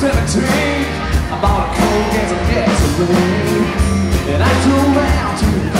17 I bought a cold as a gasoline And I drove out to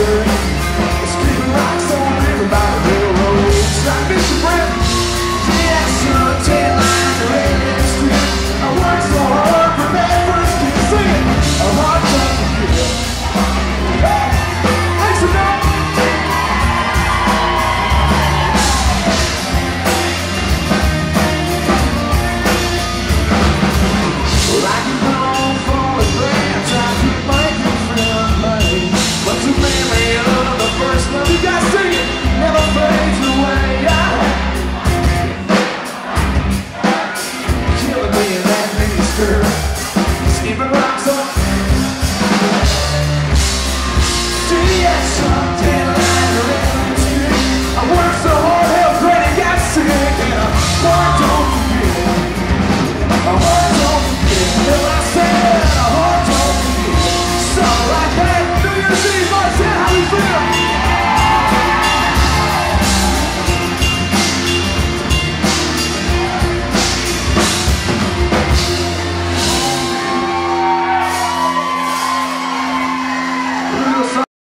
burn